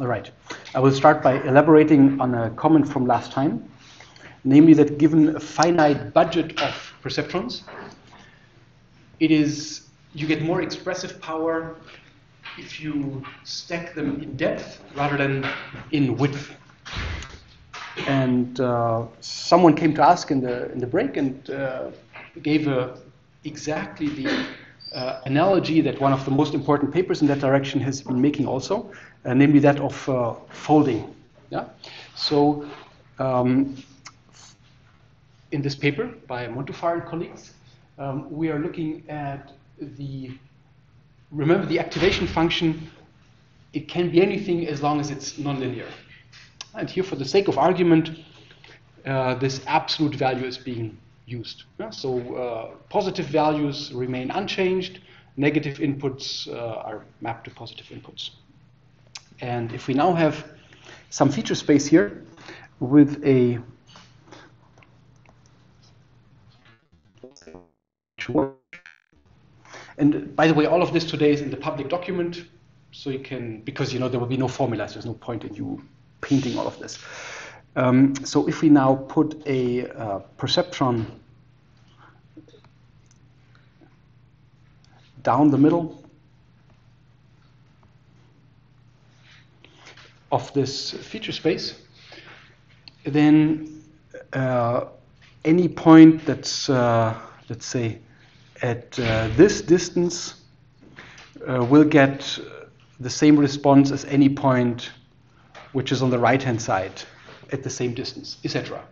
All right. I will start by elaborating on a comment from last time, namely that given a finite budget of perceptrons, it is you get more expressive power if you stack them in depth rather than in width. And uh, someone came to ask in the in the break and uh, gave a, exactly the uh, analogy that one of the most important papers in that direction has been making also, namely that of uh, folding. Yeah. So. Um, in this paper by Montufar and colleagues, um, we are looking at the remember the activation function, it can be anything as long as it's nonlinear. And here, for the sake of argument, uh, this absolute value is being used. Yeah? So uh, positive values remain unchanged, negative inputs uh, are mapped to positive inputs. And if we now have some feature space here with a and by the way, all of this today is in the public document, so you can, because you know there will be no formulas, there's no point in you painting all of this. Um, so if we now put a uh, perceptron down the middle of this feature space, then uh, any point that's, uh, let's say, at uh, this distance uh, will get the same response as any point which is on the right hand side at the same distance, etc.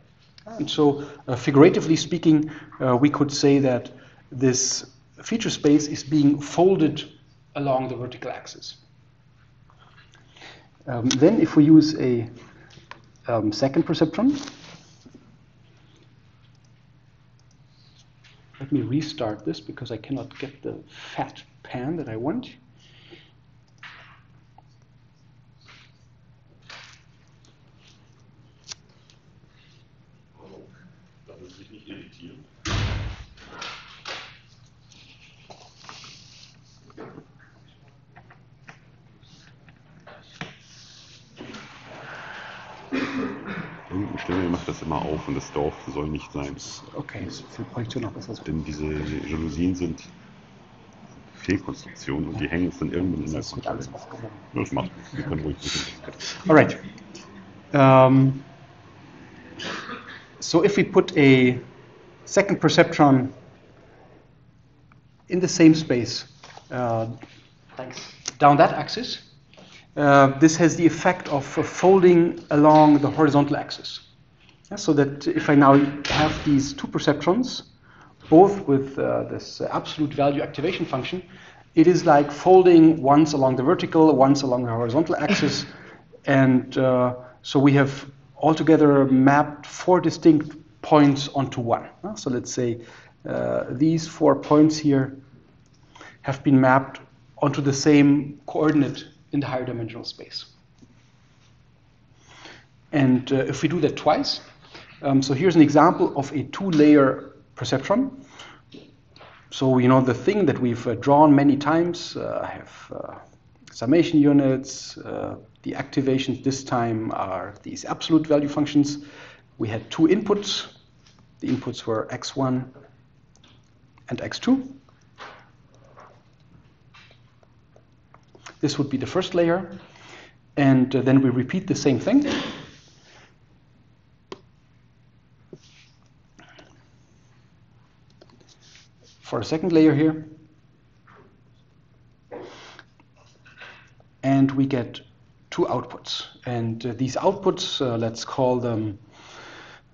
And so, uh, figuratively speaking, uh, we could say that this feature space is being folded along the vertical axis. Um, then, if we use a um, second perceptron, Let me restart this because I cannot get the fat pan that I want. Immer auf und das Dorf soll nicht sein. Okay, so viel Projektion noch besser. Denn diese Jalousien sind Fehlkonstruktionen und die hängen es dann irgendwann in der Kontrolle. Das macht nichts, wir können ruhig wissen. Alright. Um, so if we put a second perceptron in the same space uh, down that axis, uh, this has the effect of uh, folding along the horizontal axis. So that if I now have these two perceptrons, both with uh, this absolute value activation function, it is like folding once along the vertical, once along the horizontal axis. And uh, so we have altogether mapped four distinct points onto one. Uh, so let's say uh, these four points here have been mapped onto the same coordinate in the higher dimensional space. And uh, if we do that twice, um, so here's an example of a two-layer perceptron. So you know the thing that we've uh, drawn many times. Uh, I have uh, summation units. Uh, the activations this time are these absolute value functions. We had two inputs. The inputs were x1 and x2. This would be the first layer. And uh, then we repeat the same thing. For a second layer here. And we get two outputs. And uh, these outputs, uh, let's call them,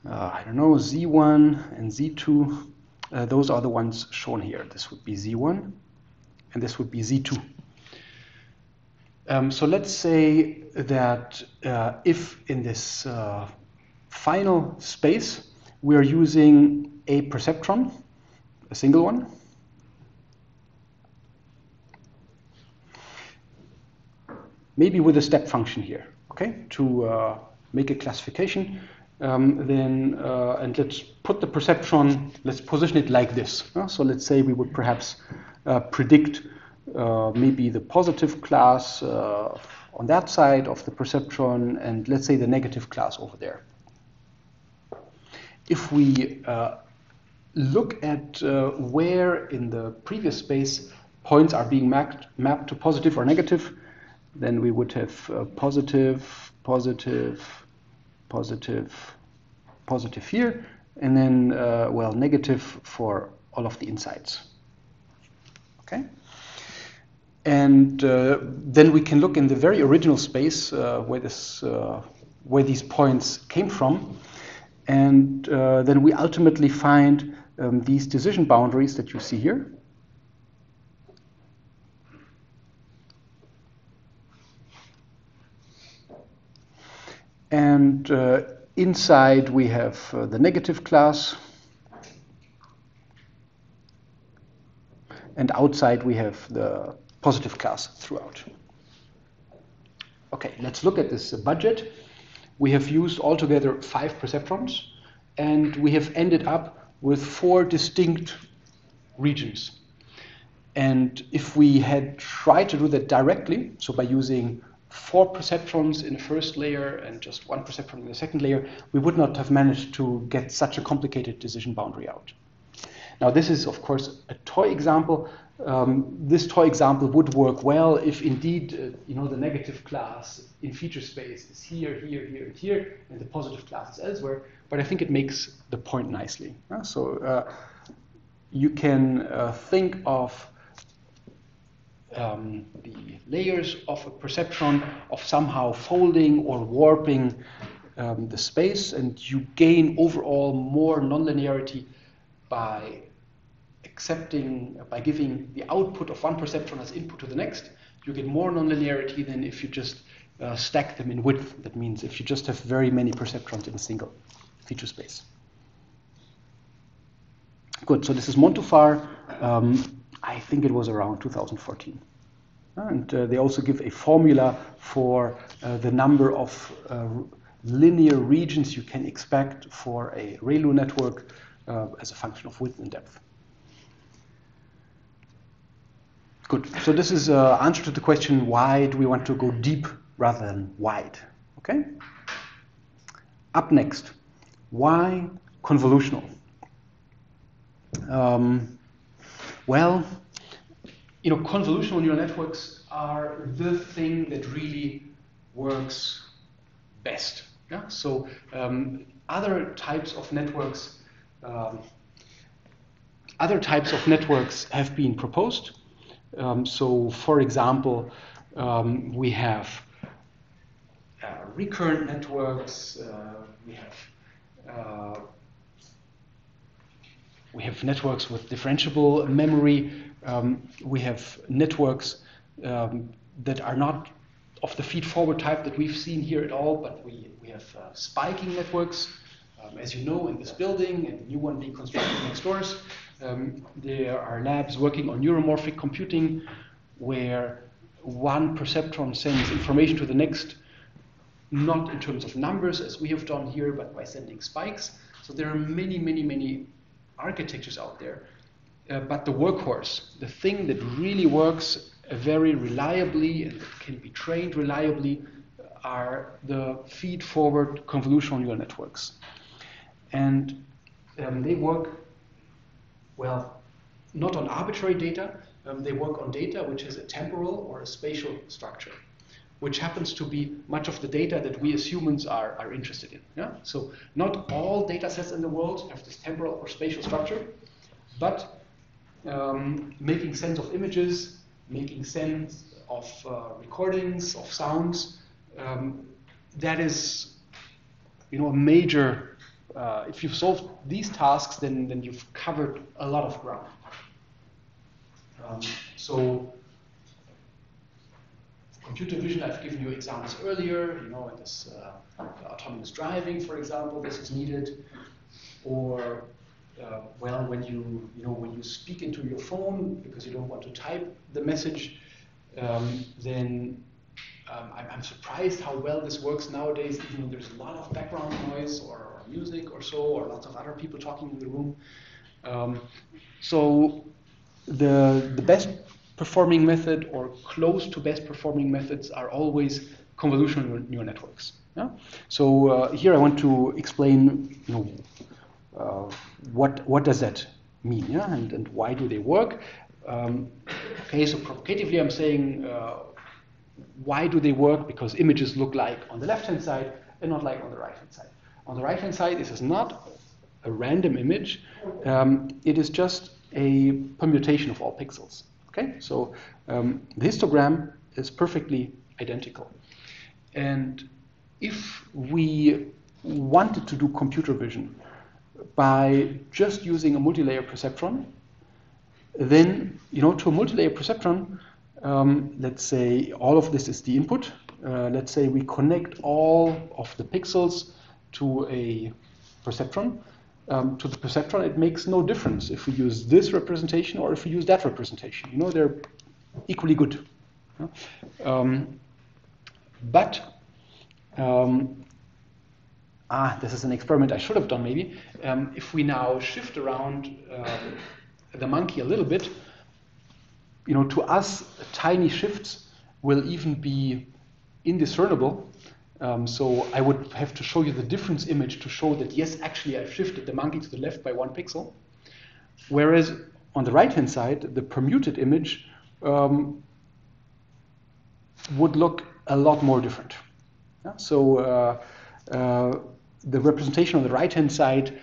uh, I don't know, Z1 and Z2. Uh, those are the ones shown here. This would be Z1 and this would be Z2. Um, so let's say that uh, if in this uh, final space we are using a perceptron a single one. Maybe with a step function here, okay, to uh, make a classification. Um, then, uh, and let's put the perceptron, let's position it like this. Uh, so let's say we would perhaps uh, predict uh, maybe the positive class uh, on that side of the perceptron and let's say the negative class over there. If we look at where in the previous space points are being mapped, mapped to positive or negative, then we would have positive, positive, positive, positive here, and then, uh, well, negative for all of the insides. Okay? And uh, then we can look in the very original space uh, where, this, uh, where these points came from, and uh, then we ultimately find um, these decision boundaries that you see here. And uh, inside we have uh, the negative class. And outside we have the positive class throughout. Okay, let's look at this budget. We have used altogether five perceptrons, and we have ended up with four distinct regions. And if we had tried to do that directly, so by using four perceptrons in the first layer and just one perceptron in the second layer, we would not have managed to get such a complicated decision boundary out. Now, this is, of course, a toy example. Um, this toy example would work well if indeed, uh, you know, the negative class in feature space is here, here, here, and here, and the positive class is elsewhere. But I think it makes the point nicely. So uh, you can uh, think of um, the layers of a perceptron of somehow folding or warping um, the space, and you gain overall more nonlinearity by accepting, by giving the output of one perceptron as input to the next. You get more nonlinearity than if you just uh, stack them in width. That means if you just have very many perceptrons in a single feature space. Good, so this is Montufar. Um, I think it was around 2014. And uh, they also give a formula for uh, the number of uh, linear regions you can expect for a ReLU network uh, as a function of width and depth. Good. So this is an uh, answer to the question, why do we want to go deep rather than wide? Okay? Up next, why convolutional? Um, well, you know, convolutional neural networks are the thing that really works best. Yeah? So um, other types of networks, um, other types of networks have been proposed. Um, so, for example, um, we have uh, recurrent networks. Uh, we have uh, we have networks with differentiable memory. Um, we have networks um, that are not of the feed-forward type that we've seen here at all, but we, we have uh, spiking networks. Um, as you know, in this building, and new one being constructed next doors, um, there are labs working on neuromorphic computing where one perceptron sends information to the next, not in terms of numbers as we have done here, but by sending spikes. So there are many, many, many architectures out there. Uh, but the workhorse, the thing that really works very reliably and can be trained reliably, are the feed forward convolutional neural networks. And um, they work, well, not on arbitrary data, um, they work on data which has a temporal or a spatial structure, which happens to be much of the data that we as humans are, are interested in. Yeah? So not all data sets in the world have this temporal or spatial structure, but um, making sense of images, making sense of uh, recordings, of sounds, um, that is you know, a major, uh, if you've solved these tasks, then, then you've covered a lot of ground. Um, so computer vision, I've given you examples earlier, you know, this uh, autonomous driving, for example, this is needed. Or, uh, well, when you, you know, when you speak into your phone because you don't want to type the message, um, then um, I'm, I'm, surprised how well this works nowadays, even though there's a lot of background noise or, or music or so, or lots of other people talking in the room. Um, so the, the best performing method or close to best performing methods are always convolutional neural networks. Yeah? So uh, here I want to explain, you know, uh, what what does that mean, yeah, and, and why do they work? Um, okay, so provocatively I'm saying, uh, why do they work? Because images look like on the left-hand side and not like on the right-hand side. On the right-hand side, this is not a random image. Um, it is just a permutation of all pixels. Okay, so um, the histogram is perfectly identical. And if we wanted to do computer vision by just using a multi-layer perceptron, then, you know, to a multi-layer perceptron, um, let's say all of this is the input. Uh, let's say we connect all of the pixels to a perceptron. Um, to the perceptron, it makes no difference if we use this representation or if we use that representation. You know, they're equally good. Um, but um, ah, this is an experiment I should have done maybe. Um, if we now shift around uh, the monkey a little bit, you know, to us, tiny shifts will even be indiscernible. Um, so I would have to show you the difference image to show that yes, actually I've shifted the monkey to the left by one pixel. Whereas on the right-hand side, the permuted image um, would look a lot more different. Yeah? So uh, uh, the representation on the right-hand side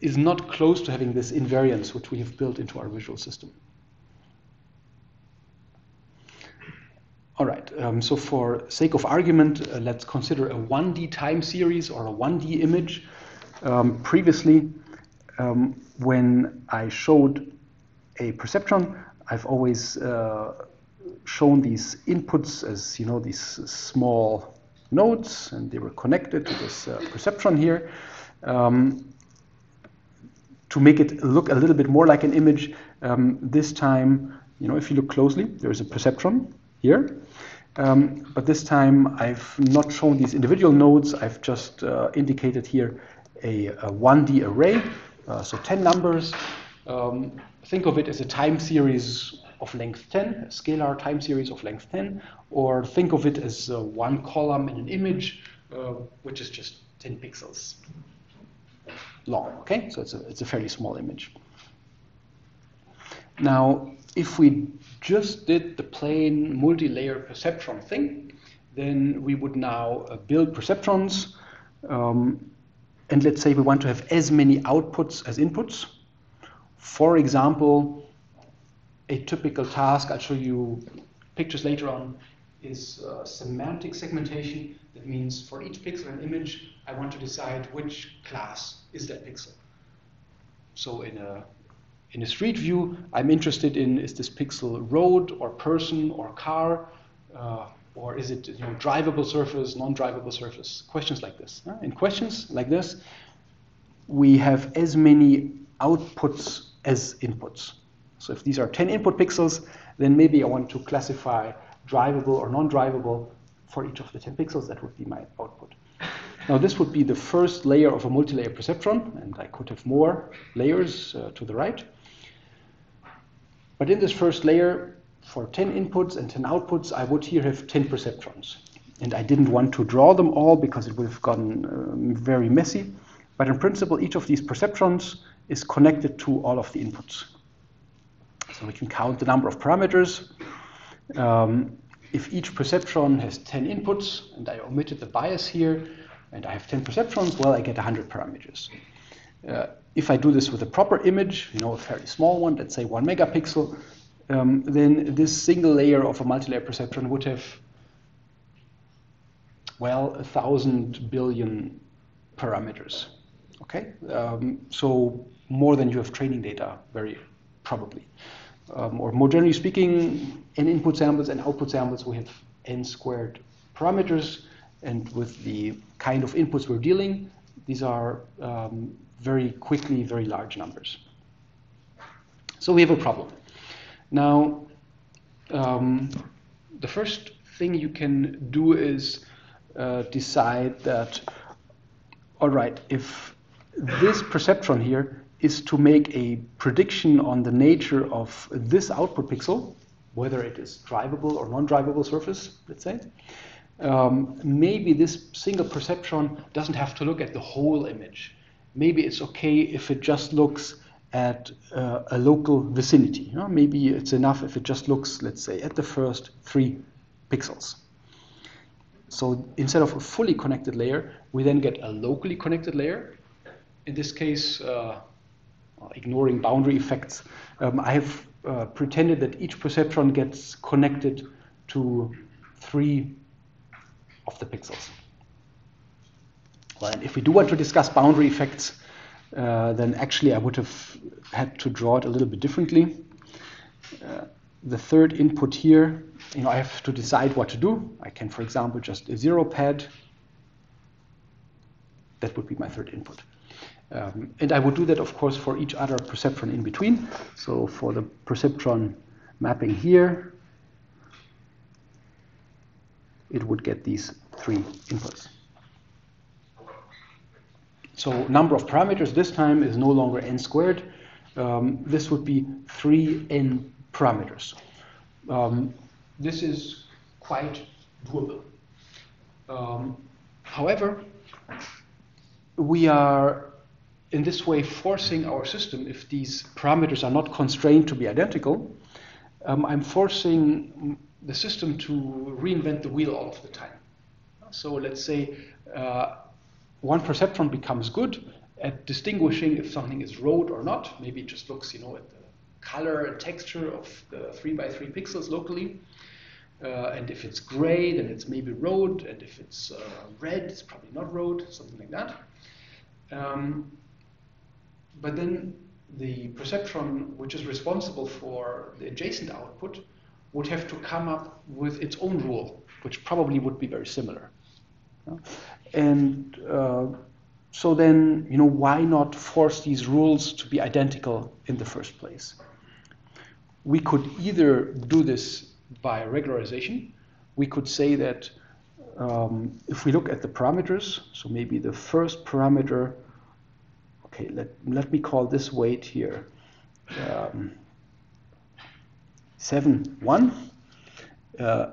is not close to having this invariance which we have built into our visual system. All right, um, so for sake of argument, uh, let's consider a 1D time series or a 1D image. Um, previously, um, when I showed a perceptron, I've always uh, shown these inputs as, you know, these small nodes, and they were connected to this uh, perceptron here. Um, to make it look a little bit more like an image, um, this time, you know, if you look closely, there's a perceptron here. Um, but this time I've not shown these individual nodes, I've just uh, indicated here a, a 1D array, uh, so 10 numbers. Um, think of it as a time series of length 10, a scalar time series of length 10, or think of it as uh, one column in an image, uh, which is just 10 pixels long, okay? So it's a, it's a fairly small image. Now, if we just did the plain multi-layer perceptron thing, then we would now uh, build perceptrons. Um, and let's say we want to have as many outputs as inputs. For example, a typical task, I'll show you pictures later on, is uh, semantic segmentation. That means for each pixel and image, I want to decide which class is that pixel. So in a in a street view, I'm interested in is this pixel road or person or car, uh, or is it you know, drivable surface, non-drivable surface? Questions like this. Huh? In questions like this, we have as many outputs as inputs. So if these are 10 input pixels, then maybe I want to classify drivable or non-drivable for each of the 10 pixels. That would be my output. Now this would be the first layer of a multi-layer perceptron, and I could have more layers uh, to the right. But in this first layer, for 10 inputs and 10 outputs, I would here have 10 perceptrons. And I didn't want to draw them all because it would have gotten um, very messy. But in principle, each of these perceptrons is connected to all of the inputs. So we can count the number of parameters. Um, if each perceptron has 10 inputs, and I omitted the bias here, and I have 10 perceptrons, well, I get 100 parameters. Uh, if I do this with a proper image, you know, a fairly small one, let's say one megapixel, um, then this single layer of a multi-layer perceptron would have, well, a thousand billion parameters. Okay, um, so more than you have training data, very probably. Um, or more generally speaking, in input samples and output samples, we have n squared parameters, and with the kind of inputs we're dealing, these are um, very quickly very large numbers. So we have a problem. Now, um, the first thing you can do is uh, decide that, all right, if this perceptron here is to make a prediction on the nature of this output pixel, whether it is drivable or non-drivable surface, let's say. Um, maybe this single perceptron doesn't have to look at the whole image. Maybe it's okay if it just looks at uh, a local vicinity. You know? Maybe it's enough if it just looks, let's say, at the first three pixels. So instead of a fully connected layer, we then get a locally connected layer. In this case, uh, ignoring boundary effects, um, I have uh, pretended that each perceptron gets connected to three of the pixels. Well, and if we do want to discuss boundary effects, uh, then actually I would have had to draw it a little bit differently. Uh, the third input here, you know, I have to decide what to do. I can, for example, just a zero pad. That would be my third input. Um, and I would do that, of course, for each other perceptron in between. So for the perceptron mapping here, it would get these three inputs. So number of parameters this time is no longer n squared. Um, this would be 3n parameters. Um, this is quite doable. Um, however, we are in this way forcing our system, if these parameters are not constrained to be identical, um, I'm forcing the system to reinvent the wheel all of the time. So let's say uh, one perceptron becomes good at distinguishing if something is road or not. Maybe it just looks, you know, at the color and texture of the three by three pixels locally. Uh, and if it's gray, then it's maybe road. And if it's uh, red, it's probably not road, something like that. Um, but then the perceptron, which is responsible for the adjacent output, would have to come up with its own rule, which probably would be very similar. And uh, so then, you know, why not force these rules to be identical in the first place? We could either do this by regularization. We could say that um, if we look at the parameters, so maybe the first parameter, okay, let, let me call this weight here um, 7, 1. Uh,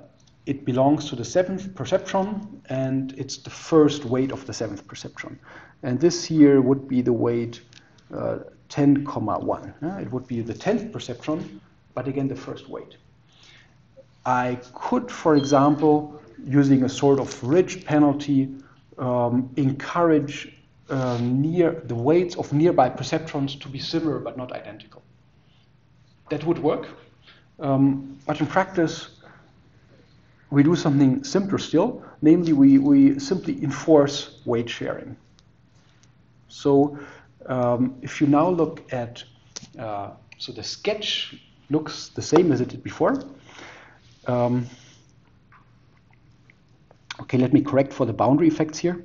it belongs to the seventh perceptron, and it's the first weight of the seventh perceptron. And this here would be the weight uh, 10, comma 1. Uh, it would be the 10th perceptron, but again, the first weight. I could, for example, using a sort of ridge penalty, um, encourage uh, near the weights of nearby perceptrons to be similar but not identical. That would work, um, but in practice, we do something simpler still, namely we, we simply enforce weight sharing. So um, if you now look at, uh, so the sketch looks the same as it did before. Um, okay, let me correct for the boundary effects here.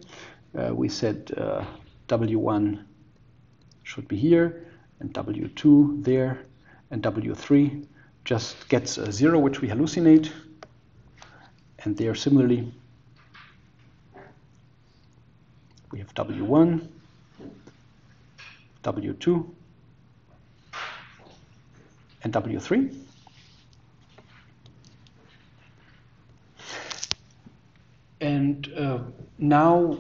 Uh, we said uh, W1 should be here, and W2 there, and W3 just gets a zero, which we hallucinate. And there similarly, we have W1, W2, and W3. And uh, now,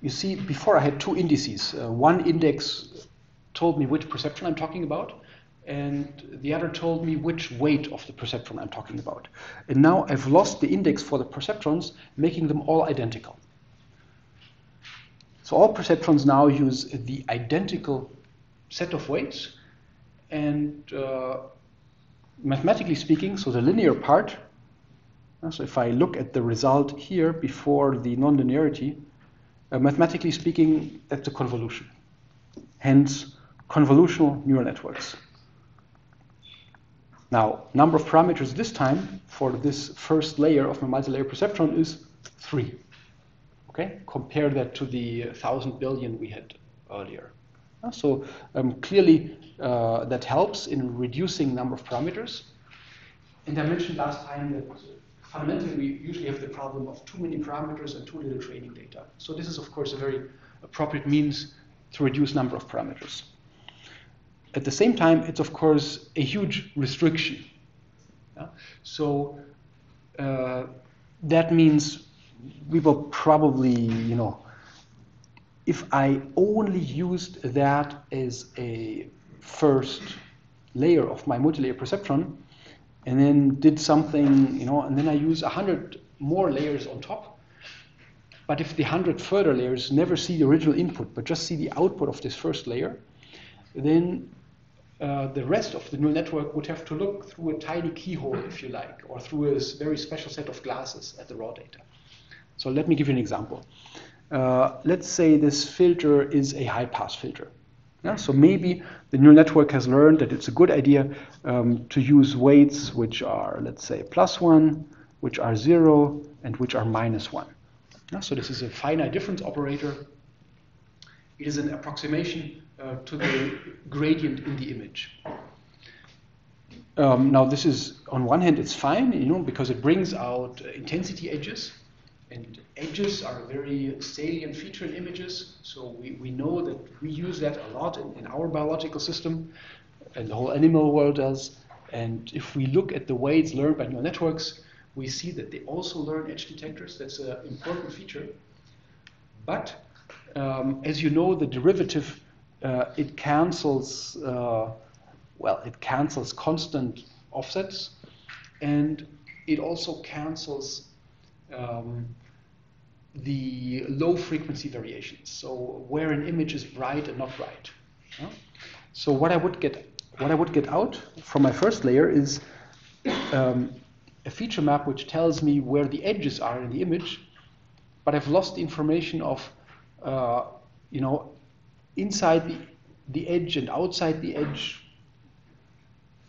you see, before I had two indices. Uh, one index told me which perceptron I'm talking about, and the other told me which weight of the perceptron I'm talking about. And now I've lost the index for the perceptrons, making them all identical. So all perceptrons now use the identical set of weights, and uh, mathematically speaking, so the linear part, uh, so if I look at the result here before the nonlinearity, uh, mathematically speaking, that's a convolution. Hence, convolutional neural networks. Now, number of parameters this time for this first layer of my multi-layer perceptron is three. Okay, compare that to the thousand billion we had earlier. Uh, so um, clearly uh, that helps in reducing number of parameters. And I mentioned last time that fundamentally we usually have the problem of too many parameters and too little training data. So this is of course a very appropriate means to reduce number of parameters. At the same time, it's of course a huge restriction. Yeah? So uh, that means we will probably, you know, if I only used that as a first layer of my multi-layer perceptron, and then did something, you know, and then I use a hundred more layers on top. But if the hundred further layers never see the original input, but just see the output of this first layer, then uh, the rest of the neural network would have to look through a tiny keyhole, if you like, or through a very special set of glasses at the raw data. So let me give you an example. Uh, let's say this filter is a high-pass filter. Yeah, so maybe the neural network has learned that it's a good idea um, to use weights which are, let's say, plus one, which are zero, and which are minus one. Yeah, so this is a finite difference operator. It is an approximation uh, to the gradient in the image. Um, now, this is on one hand, it's fine, you know, because it brings out intensity edges, and edges are a very salient feature in images. So we, we know that we use that a lot in, in our biological system, and the whole animal world does. And if we look at the way it's learned by neural networks, we see that they also learn edge detectors. That's an important feature. But um, as you know, the derivative it cancels uh, well, it cancels constant offsets, and it also cancels um, the low frequency variations. So where an image is bright and not bright. Yeah? So what I would get what I would get out from my first layer is um, a feature map which tells me where the edges are in the image, but I've lost information of uh, you know inside the, the edge and outside the edge.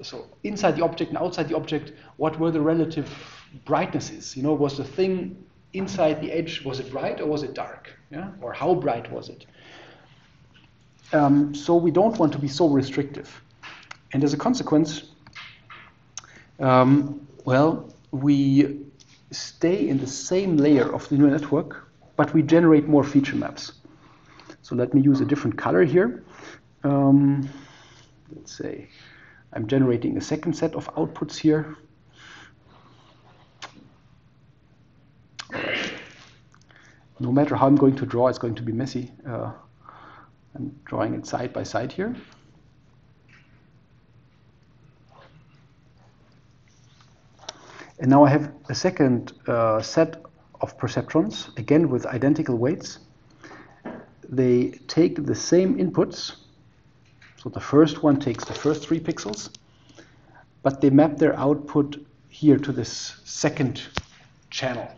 So inside the object and outside the object, what were the relative brightnesses? You know, was the thing inside the edge, was it bright or was it dark? Yeah? Or how bright was it? Um, so we don't want to be so restrictive. And as a consequence, um, well, we stay in the same layer of the neural network, but we generate more feature maps. So let me use a different color here. Um, let's say I'm generating a second set of outputs here. No matter how I'm going to draw, it's going to be messy. Uh, I'm drawing it side by side here. And now I have a second uh, set of perceptrons, again with identical weights. They take the same inputs. So the first one takes the first three pixels, but they map their output here to this second channel.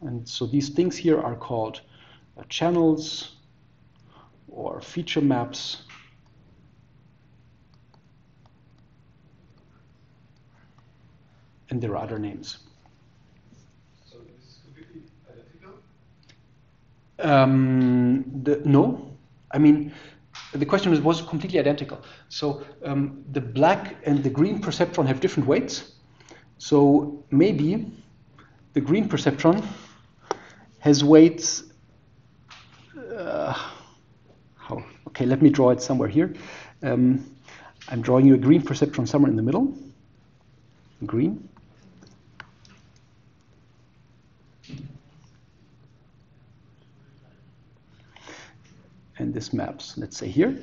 And so these things here are called uh, channels or feature maps. And there are other names. So this is completely identical? Um, the, no, I mean, the question was, was completely identical. So um, the black and the green perceptron have different weights. So maybe the green perceptron has weights. Uh, how? Okay, let me draw it somewhere here. Um, I'm drawing you a green perceptron somewhere in the middle. Green. This maps, let's say here.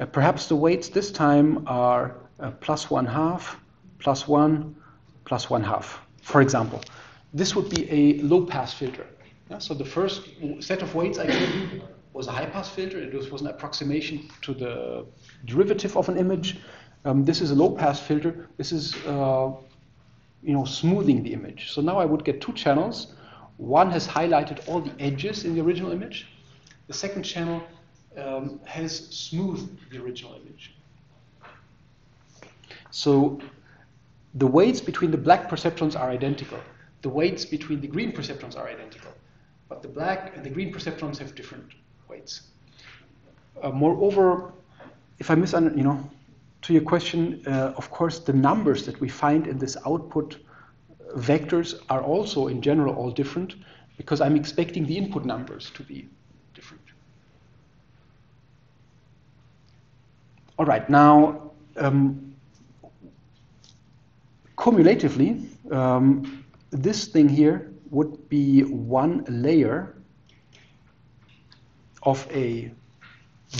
Uh, perhaps the weights this time are uh, plus one half, plus one, plus one half, for example. This would be a low pass filter. Yeah, so the first set of weights I gave you was a high pass filter. It was, was an approximation to the derivative of an image. Um, this is a low pass filter. This is uh, you know, smoothing the image. So now I would get two channels. One has highlighted all the edges in the original image. The second channel um, has smoothed the original image. So the weights between the black perceptrons are identical. The weights between the green perceptrons are identical. But the black and the green perceptrons have different weights. Uh, moreover, if I misunderstand, you know, to your question, uh, of course, the numbers that we find in this output vectors are also in general all different because I'm expecting the input numbers to be different. All right, now, um, cumulatively, um, this thing here would be one layer of a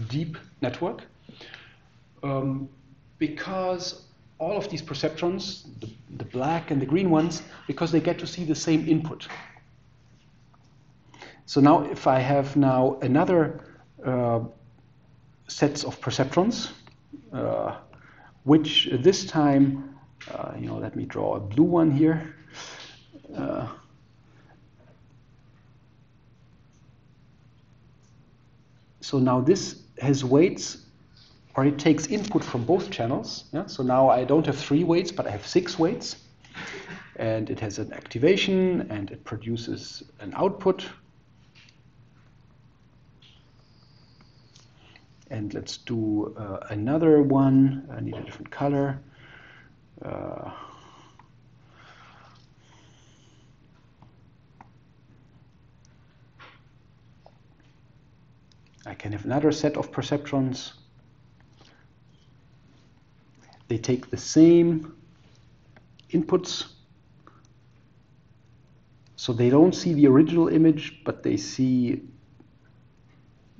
deep network um, because all of these perceptrons, the, the, black and the green ones, because they get to see the same input. So now if I have now another uh, sets of perceptrons, which this time, uh, you know, let me draw a blue one here. Uh, so now this has weights or it takes input from both channels. Yeah? So now I don't have three weights, but I have six weights. And it has an activation, and it produces an output. And let's do uh, another one. I need a different color. Uh, I can have another set of perceptrons. They take the same inputs. So they don't see the original image, but they see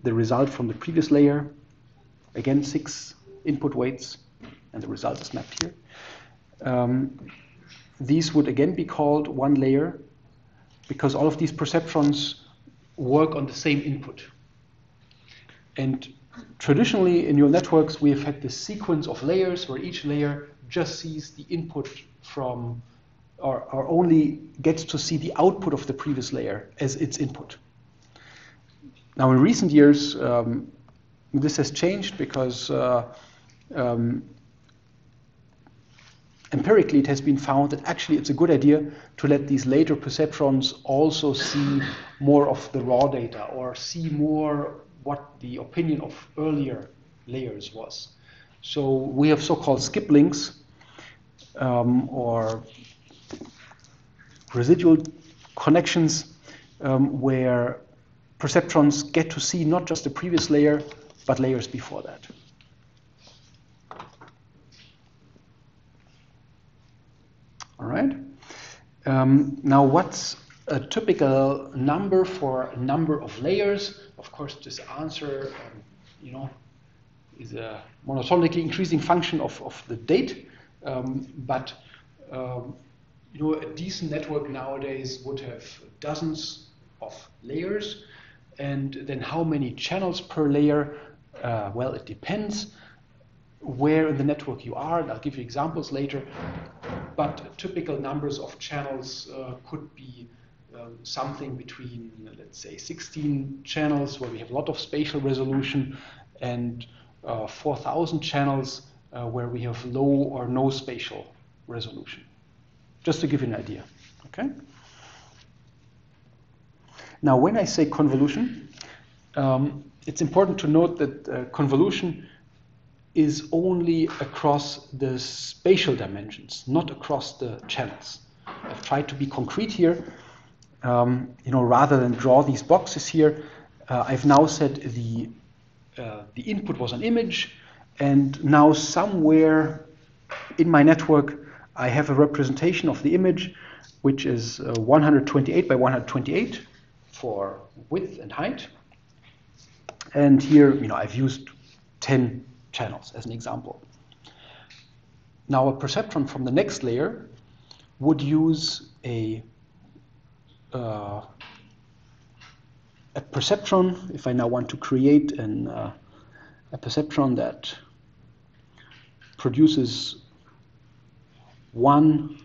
the result from the previous layer. Again, six input weights, and the result is mapped here. Um, these would again be called one layer because all of these perceptrons work on the same input. And traditionally in neural networks, we have had this sequence of layers where each layer just sees the input from, or, or only gets to see the output of the previous layer as its input. Now, in recent years, um, this has changed because uh, um, empirically it has been found that actually it's a good idea to let these later perceptrons also see more of the raw data or see more what the opinion of earlier layers was. So we have so-called skip links um, or residual connections um, where perceptrons get to see not just the previous layer, but layers before that. All right. Um, now, what's a typical number for number of layers? Of course, this answer, um, you know, is a monotonically increasing function of, of the date. Um, but um, you know, a decent network nowadays would have dozens of layers. And then how many channels per layer? Uh, well, it depends where in the network you are, and I'll give you examples later. But typical numbers of channels uh, could be um, something between, let's say, 16 channels where we have a lot of spatial resolution and uh, 4,000 channels uh, where we have low or no spatial resolution. Just to give you an idea. Okay. Now, when I say convolution, um, it's important to note that uh, convolution is only across the spatial dimensions, not across the channels. I've tried to be concrete here um, you know, rather than draw these boxes here, uh, I've now said the, uh, the input was an image, and now somewhere in my network, I have a representation of the image, which is uh, 128 by 128 for width and height. And here, you know, I've used 10 channels as an example. Now, a perceptron from the next layer would use a uh, a perceptron, if I now want to create an, uh, a perceptron that produces one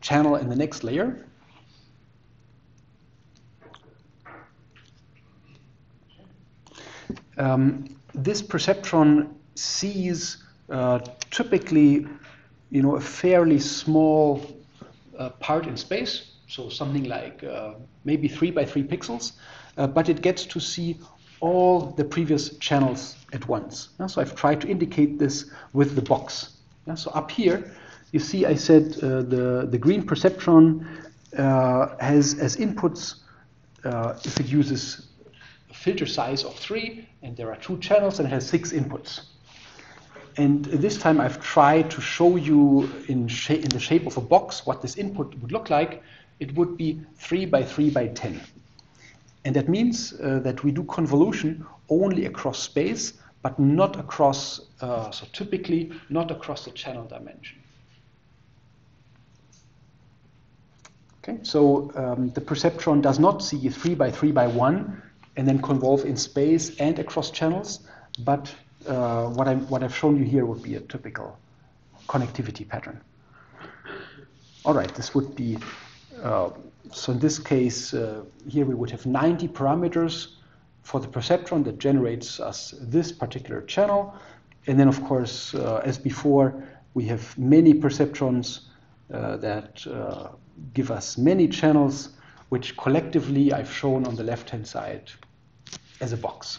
channel in the next layer, um, this perceptron sees uh, typically, you know, a fairly small uh, part in space, so something like uh, maybe three by three pixels, uh, but it gets to see all the previous channels at once. Yeah? So I've tried to indicate this with the box. Yeah? So up here, you see I said uh, the, the green perceptron uh, has as inputs, if it uses filter size of three, and there are two channels, and it has six inputs. and this time I've tried to show you in, sha- in the shape of a box what this input would look like. It would be 3 by 3 by 10. And that means uh, that we do convolution only across space, but not across, uh, so typically not across the channel dimension. Okay, so um, the perceptron does not see 3 by 3 by 1 and then convolve in space and across channels, but uh, what, i what I've shown you here would be a typical connectivity pattern. All right, this would be, uh, so in this case, uh, here we would have 90 parameters for the perceptron that generates us this particular channel. And then, of course, uh, as before, we have many perceptrons uh, that uh, give us many channels, which collectively I've shown on the left-hand side as a box,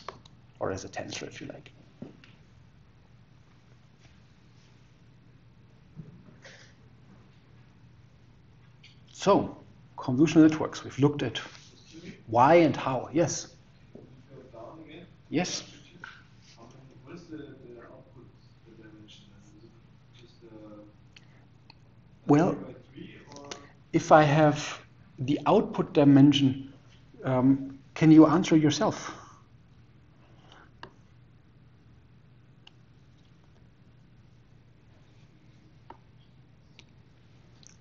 or as a tensor, if you like. So, convolutional networks, we've looked at why and how. Yes? Yes? Well- If I have the output dimension, um, can you answer yourself?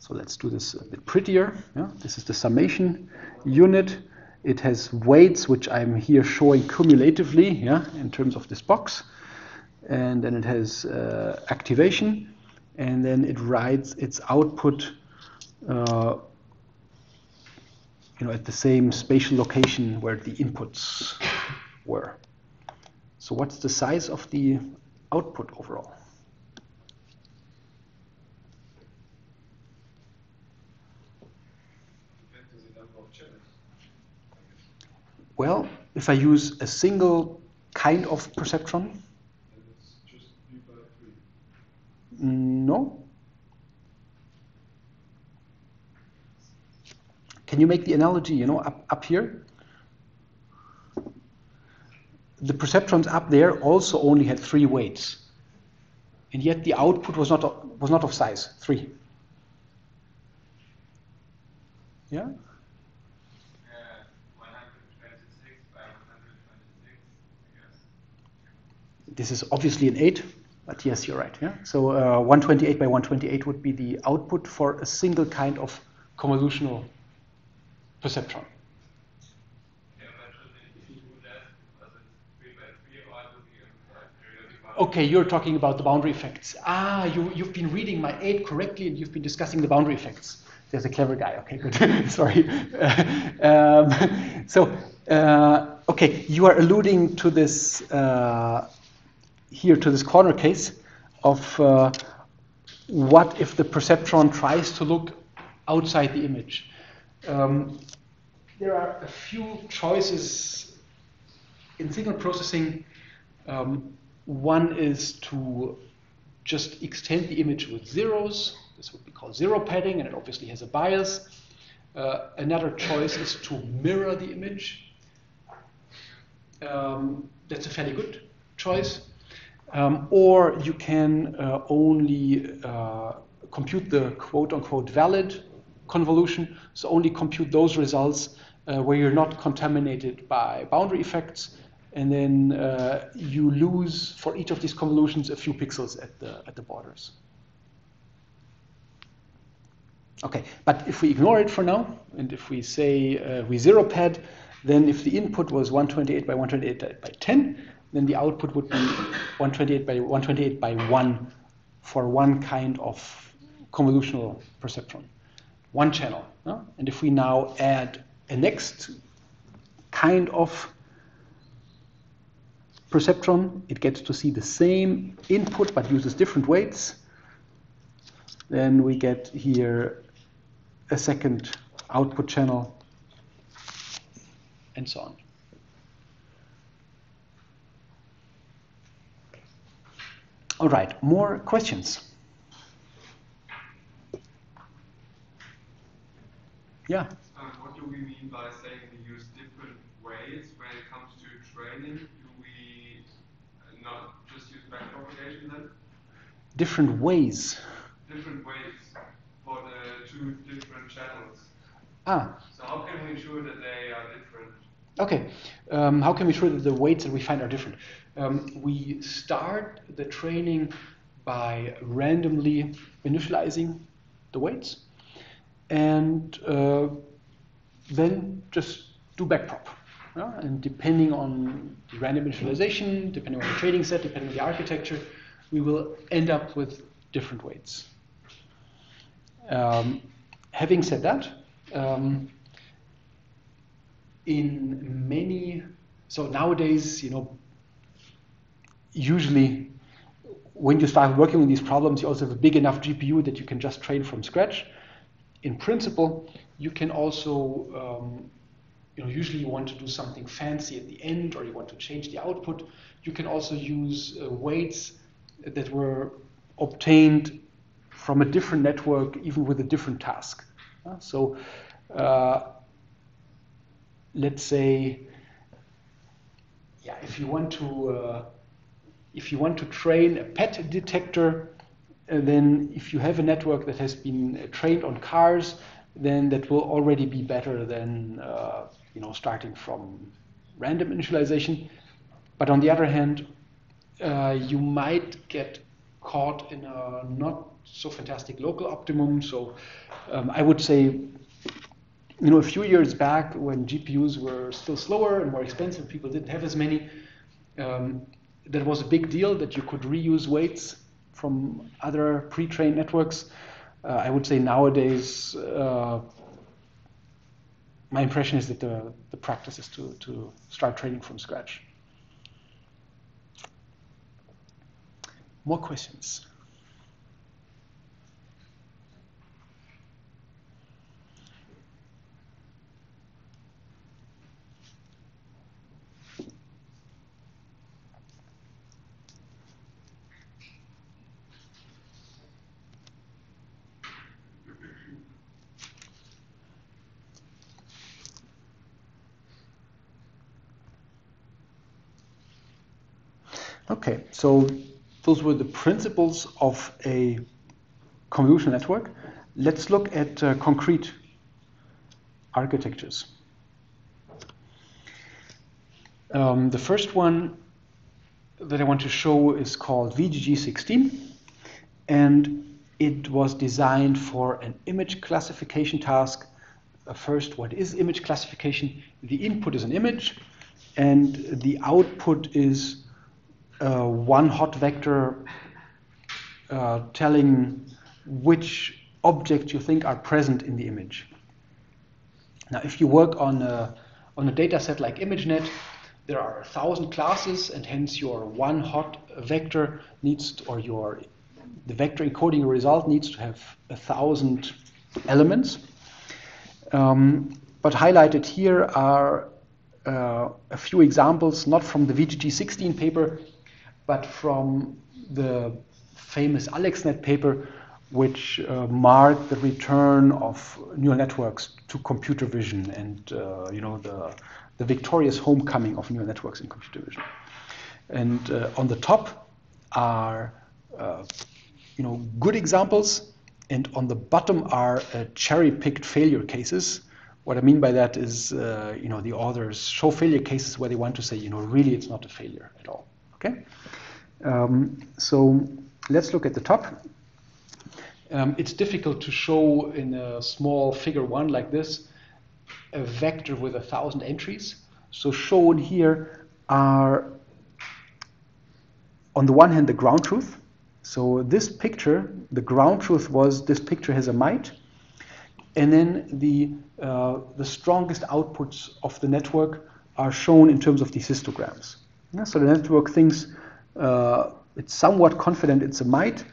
So let's do this a bit prettier. Yeah? This is the summation unit. It has weights, which I'm here showing cumulatively yeah, in terms of this box. And then it has uh, activation. And then it writes its output uh, you know, at the same spatial location where the inputs were. So what's the size of the output overall? depends on the number of channels? I guess. Well, if I use a single kind of perceptron, no. Can you make the analogy, you know, up, up here? The perceptrons up there also only had three weights. And yet the output was not, was not of size, three. Yeah? Uh, 126 by 126, I guess. This is obviously an 8, but yes, you're right. Yeah? So uh, 128 by 128 would be the output for a single kind of convolutional perceptron. Yeah, but shouldn't it be less because it's 3 by 3 or it would be a periodic boundary? Okay, you're talking about the boundary effects. Ah, you, you've been reading my 8 correctly and you've been discussing the boundary effects. There's a clever guy. Okay, good. Sorry. um, so, uh, okay, you are alluding to this uh, here, to this corner case of uh, what if the perceptron tries to look outside the image. Um, there are a few choices in signal processing. Um, one is to just extend the image with zeros. This would be called zero padding, and it obviously has a bias. Uh, another choice is to mirror the image. Um, that's a fairly good choice. Um, or you can uh, only uh, compute the quote unquote valid convolution, so only compute those results uh, where you're not contaminated by boundary effects, and then uh, you lose for each of these convolutions a few pixels at the, at the borders. Okay, but if we ignore it for now, and if we say uh, we zero pad, then if the input was 128 by 128 by 10, then the output would be 128 by 128 by 1 for one kind of convolutional perceptron, one channel. no? And if we now add a next kind of perceptron, it gets to see the same input but uses different weights. Then we get here a second output channel, and so on. All right, more questions? Yeah. Um, what do we mean by saying we use different ways when it comes to training? Do we uh, not just use backpropagation then? different ways. different ways for the two different channels. Ah, So how can we ensure that they are different? Okay, um, how can we show that the weights that we find are different? Um, we start the training by randomly initializing the weights and uh, then just do backprop. yeah? And depending on the random initialization, depending on the training set, depending on the architecture, we will end up with different weights. Um, having said that, um, in many so nowadays you know usually when you start working with these problems you also have a big enough gpu that you can just train from scratch. In principle you can also um, you know usually you want to do something fancy at the end or you want to change the output. You can also use uh, weights that were obtained from a different network even with a different task. Uh, so uh, let's say, yeah, if you want to, uh, if you want to train a pet detector, uh, then if you have a network that has been uh, trained on cars, then that will already be better than uh, you know starting from random initialization. But on the other hand, uh, you might get caught in a not so fantastic local optimum. So um, I would say you know, a few years back when GPUs were still slower and more expensive, people didn't have as many. Um, that was a big deal that you could reuse weights from other pre-trained networks. Uh, I would say nowadays, uh, my impression is that the, the practice is to, to start training from scratch. More questions? Okay, so those were the principles of a convolutional network. Let's look at uh, concrete architectures. Um, the first one that I want to show is called VGG16, and it was designed for an image classification task. First, what is image classification? The input is an image, and the output is uh, one hot vector uh, telling which objects you think are present in the image. Now, if you work on a, on a data set like ImageNet, there are a thousand classes, and hence your one hot vector needs, to, or your the vector encoding result needs to have a thousand elements. Um, but highlighted here are uh, a few examples, not from the VGG16 paper, but from the famous AlexNet paper, which uh, marked the return of neural networks to computer vision and uh, you know the, the victorious homecoming of neural networks in computer vision. And uh, on the top are uh, you know good examples, and on the bottom are uh, cherry-picked failure cases. What I mean by that is, uh, you know, the authors show failure cases where they want to say, you know, really it's not a failure at all. Okay. Um, so let's look at the top. Um, it's difficult to show in a small figure one like this a vector with a thousand entries. So shown here are, on the one hand, the ground truth. So this picture, the ground truth was this picture has a mite, and then the uh, the strongest outputs of the network are shown in terms of these histograms. Yeah, so the network thinks uh, it's somewhat confident it's a mite.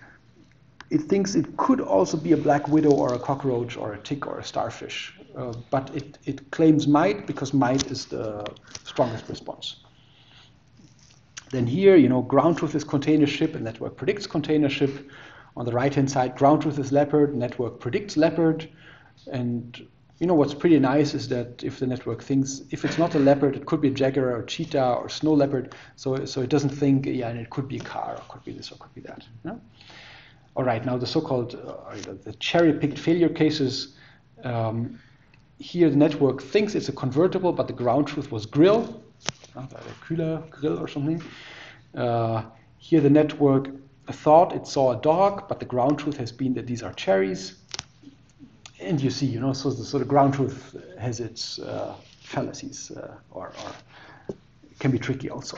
It thinks it could also be a black widow or a cockroach or a tick or a starfish, uh, but it, it claims mite because mite is the strongest response. Then here, you know, ground truth is container ship and network predicts container ship. On the right-hand side, ground truth is leopard, network predicts leopard. And you know what's pretty nice is that if the network thinks if it's not a leopard, it could be a jaguar or cheetah or snow leopard. So so it doesn't think yeah, and it could be a car or could be this or could be that. All right, now the so-called uh, the cherry-picked failure cases. Um, here the network thinks it's a convertible, but the ground truth was grill, uh, Kühler grill or something. Uh, here the network thought it saw a dog, but the ground truth has been that these are cherries. And you see, you know, so the, so the ground truth has its uh, fallacies uh, or, or can be tricky also.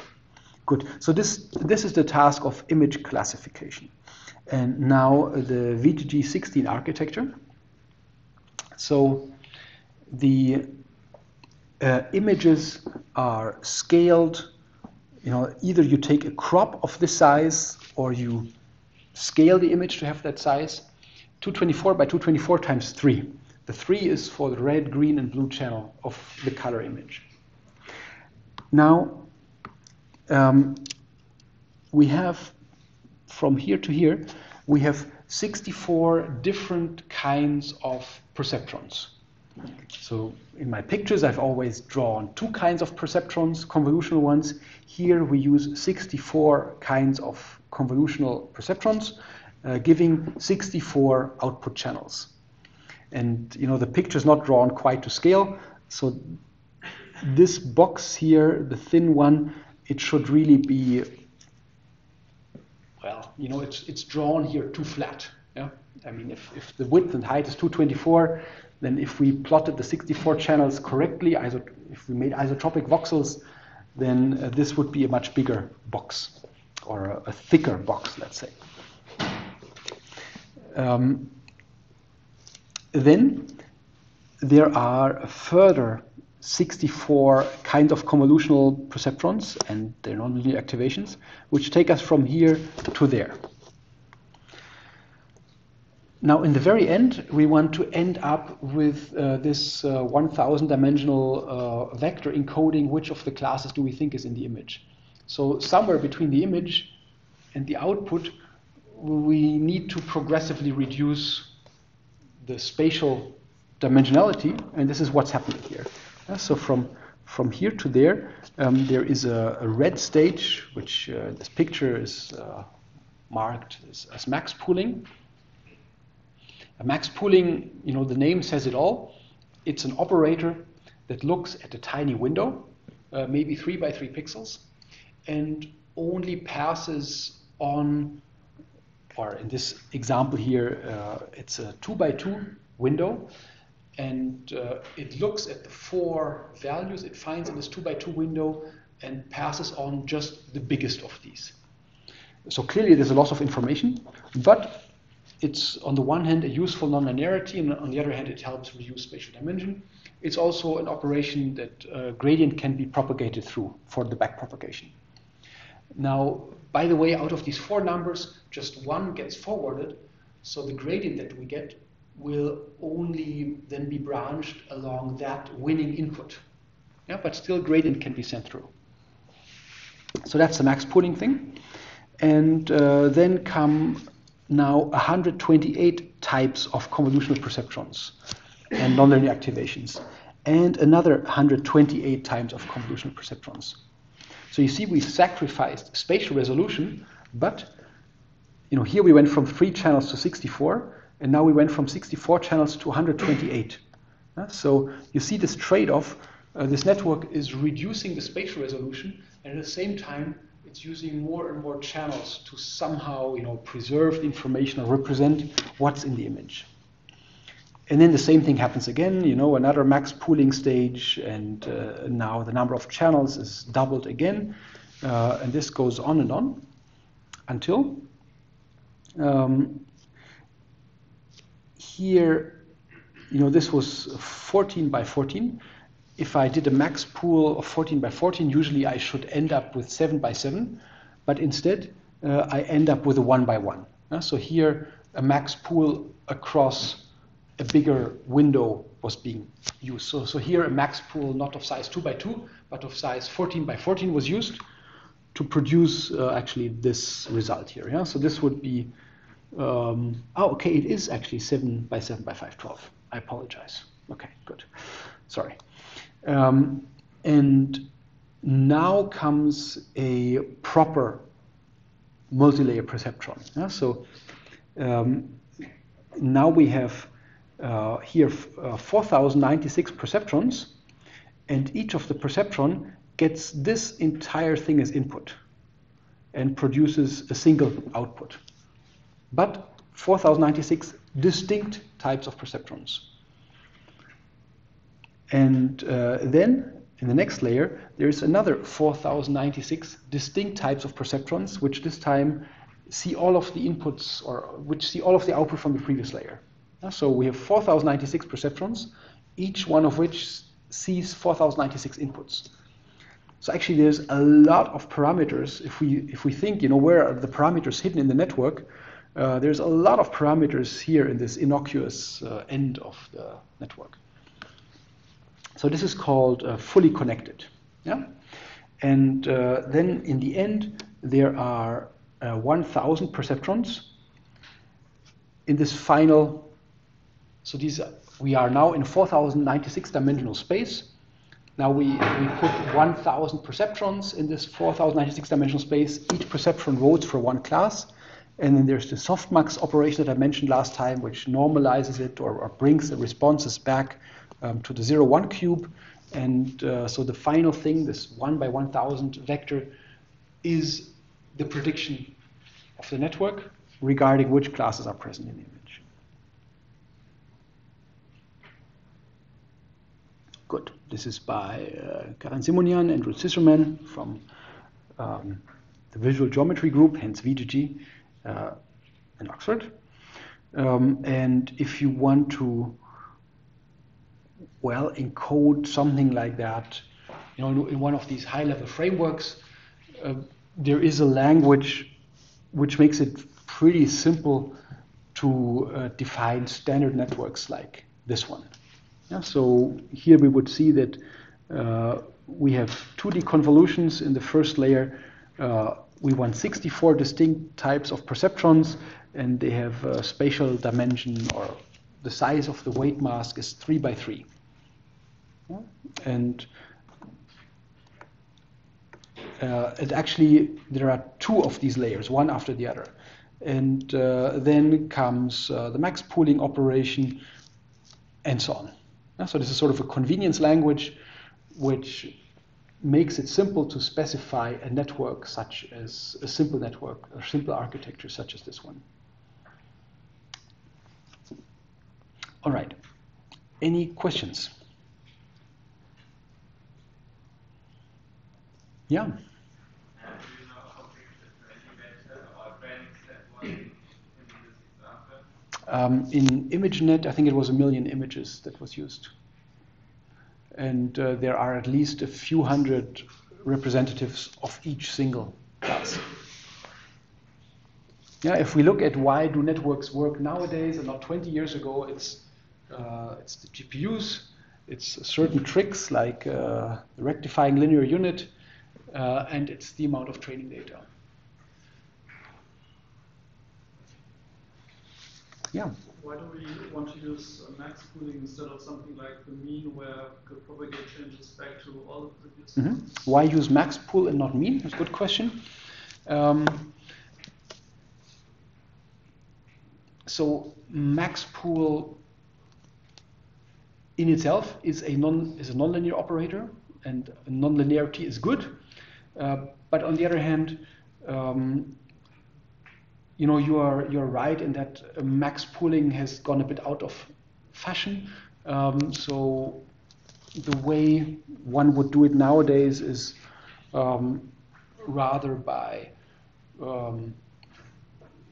Good. So this this is the task of image classification. And now the VGG16 architecture. So the uh, images are scaled. You know, either you take a crop of this size or you scale the image to have that size. 224 by 224 times 3. The 3 is for the red, green, and blue channel of the color image. Now, um, we have from here to here, we have 64 different kinds of perceptrons. So in my pictures, I've always drawn two kinds of perceptrons, convolutional ones. Here we use 64 kinds of convolutional perceptrons, uh, giving 64 output channels. And you know the picture is not drawn quite to scale, so this box here, the thin one, it should really be well, you know, it's it's drawn here too flat. Yeah, I mean, if, if the width and height is 224, then if we plotted the 64 channels correctly, if we made isotropic voxels, then uh, this would be a much bigger box or a, a thicker box, let's say. Um, then there are further 64 kinds of convolutional perceptrons and their nonlinear activations, which take us from here to there. Now, in the very end, we want to end up with uh, this uh, 1000 dimensional uh, vector encoding which of the classes do we think is in the image. So, somewhere between the image and the output, we need to progressively reduce the spatial dimensionality, and this is what's happening here. so, from, from here to there, um, there is a, a, red stage, which uh, this picture is uh, marked as, as max pooling. A max pooling, you know, the name says it all. It's an operator that looks at a tiny window, uh, maybe three by three pixels, and only passes on, or in this example here, uh, it's a two by two window, and uh, it looks at the four values it finds in this two by two window and passes on just the biggest of these. So clearly there's a loss of information, but it's on the one hand a useful nonlinearity, and on the other hand, it helps reduce spatial dimension. It's also an operation that uh, gradient can be propagated through for the backpropagation. Now, by the way, out of these four numbers, just one gets forwarded, so the gradient that we get will only then be branched along that winning input. Yeah, but still gradient can be sent through. So that's the max pooling thing. And uh, then come now 128 types of convolutional perceptrons and nonlinear activations, and another 128 types of convolutional perceptrons. So you see, we sacrificed spatial resolution, but you know, here we went from three channels to 64, and now we went from 64 channels to 128. Uh, so you see this trade-off. Uh, this network is reducing the spatial resolution, and at the same time, it's using more and more channels to somehow, you know, preserve the information or represent what's in the image. And then the same thing happens again, you know, another max pooling stage, and uh, now the number of channels is doubled again, uh, and this goes on and on until um, here, you know, this was 14 by 14 if I did a max pool of 14 by 14, usually I should end up with 7 by 7, but instead uh, I end up with a 1 by 1. Uh, so here a max pool across a bigger window was being used. So, so here a max pool not of size 2 by 2, but of size 14 by 14 was used to produce uh, actually this result here. Yeah? So this would be, um, oh, okay, it is actually 7 by 7 by 512. I apologize. Okay, good. Sorry. Um, and now comes a proper multi-layer perceptron. Yeah? So um, now we have uh, here uh, 4096 perceptrons, and each of the perceptron gets this entire thing as input and produces a single output. But 4096 distinct types of perceptrons. And uh, then in the next layer, there's another 4096 distinct types of perceptrons, which this time see all of the inputs or which see all of the output from the previous layer. So we have 4096 perceptrons, each one of which sees 4096 inputs. So actually, there's a lot of parameters. If we if we think, you know, where are the parameters hidden in the network? Uh, there's a lot of parameters here in this innocuous uh, end of the network. So this is called uh, fully connected. Yeah? And uh, then in the end, there are uh, 1,000 perceptrons in this final. So these we are now in 4,096 dimensional space. Now we, we put 1,000 perceptrons in this 4,096 dimensional space. Each perceptron votes for one class. And then there's the softmax operation that I mentioned last time, which normalizes it or, or brings the responses back um, to the 0, 1 cube. And uh, so the final thing, this 1 by 1000 vector, is the prediction of the network regarding which classes are present in the image. Good. This is by uh, Karen Simonyan and Ruth Zisserman from um, the Visual Geometry Group, hence VGG, uh, in Oxford. Um, and if you want to, well, encode something like that, you know, in, in one of these high-level frameworks, uh, there is a language which makes it pretty simple to uh, define standard networks like this one. Yeah, so here we would see that uh, we have 2D convolutions in the first layer. Uh, we want 64 distinct types of perceptrons, and they have a spatial dimension or the size of the weight mask is 3 by 3. Yeah? And uh, and actually, there are two of these layers, one after the other. And uh, then comes uh, the max pooling operation, and so on. So this is sort of a convenience language which makes it simple to specify a network such as a simple network, a simple architecture such as this one. All right. Any questions? Yeah. Um, in ImageNet, I think it was a million images that was used. And uh, there are at least a few hundred representatives of each single class. Yeah, if we look at why do networks work nowadays and not 20 years ago, it's, uh, it's the GPUs, it's certain tricks like uh, the rectifying linear unit, uh, and it's the amount of training data. Yeah. Why do we want to use uh, max pooling instead of something like the mean where the propagate changes back to all of the bits? Mhm. Why use max pool and not mean? That's a good question. Um, so max pool in itself is a non is a nonlinear operator, and nonlinearity is good. Uh, but on the other hand, um, you know you are you're right in that uh, max pooling has gone a bit out of fashion. Um, so the way one would do it nowadays is um, rather by um,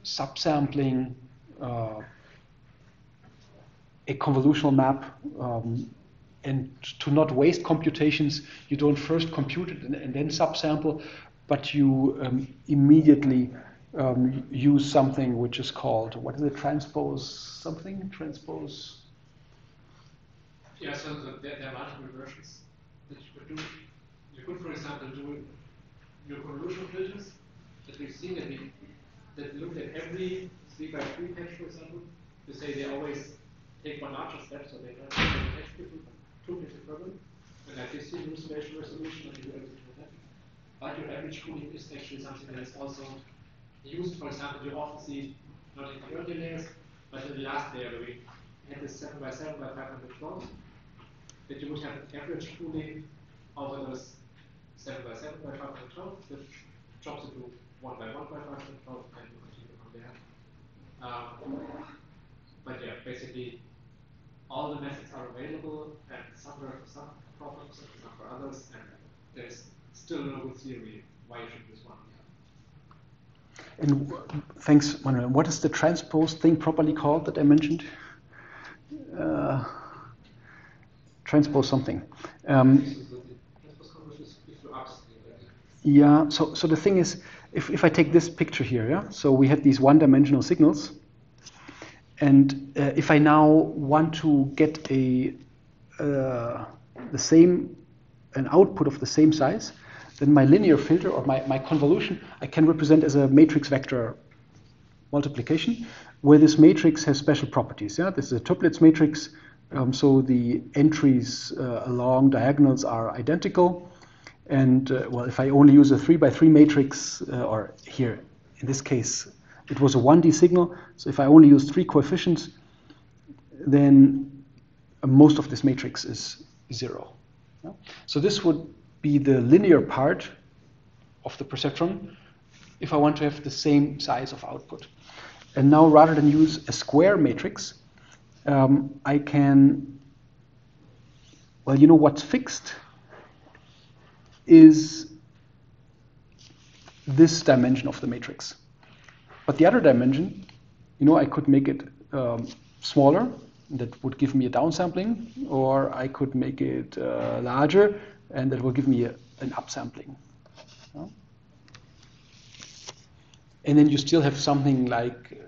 subsampling uh, a convolutional map um, and to not waste computations, you don't first compute it and, and then subsample, but you um, immediately um, use something which is called, what is it, transpose something? Transpose Yeah, so the, there, are multiple versions that you could do. You could, for example, do your convolution filters that we've seen that we that look at every three by three patch, for example. To say they always take one larger step, so they don't have a patch different, two pixel problem, and that you new spatial resolution and you do everything with that. But your average pooling is actually something that is also used. For example, you often see not in the early layers, but in the last layer where we had this 7 by 7 by 512, that you would have an average pooling over those 7 by 7 by 512, that drops into 1 by 1 by 512, and you continue from there. Um, but yeah, basically, all the methods are available, and some work for some problems, and some for others, and there's still no good theory why you should use one. And thanks, Manuel. What is the transpose thing properly called that I mentioned? Uh, transpose something. Um, yeah. So, so the thing is, if, if I take this picture here, yeah. So we had these one-dimensional signals, and uh, if I now want to get a uh, the same an output of the same size, then my linear filter or my, my convolution I can represent as a matrix vector multiplication, where this matrix has special properties. Yeah, this is a Toeplitz matrix, um, so the entries uh, along diagonals are identical. And uh, well, if I only use a three by three matrix, uh, or here in this case, it was a 1D signal. So if I only use three coefficients, then most of this matrix is zero. So this would be the linear part of the perceptron if I want to have the same size of output. And now rather than use a square matrix, um, I can, well, you know what's fixed is this dimension of the matrix. But the other dimension, you know, I could make it um, smaller, that would give me a downsampling, or I could make it uh, larger, and that will give me a, an upsampling. And then you still have something like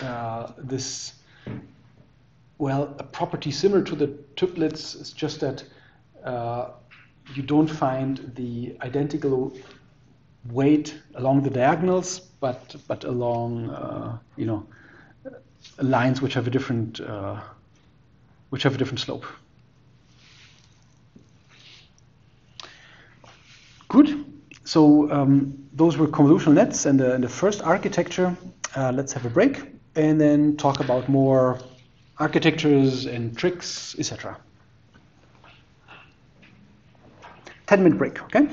uh, this, well, a property similar to the Toeplitz, it's just that uh, you don't find the identical weight along the diagonals, but, but along, uh, you know, lines which have a different, uh, which have a different slope. Good. So um, those were convolutional nets and the, and the first architecture. Uh, let's have a break and then talk about more architectures and tricks, etc. 10 minute break, okay?